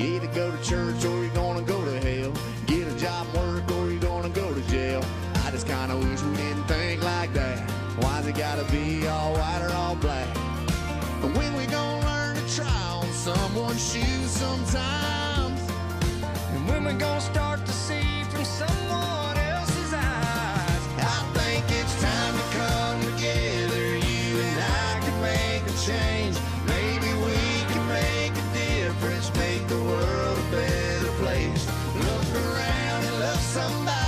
You either go to church or you're gonna go to hell. Get a job, work, or you're gonna go to jail. I just kinda wish we didn't think like that. Why's it gotta be all white or all black? When we gonna learn to try on someone's shoes sometimes? And when we gonna start to see somebody.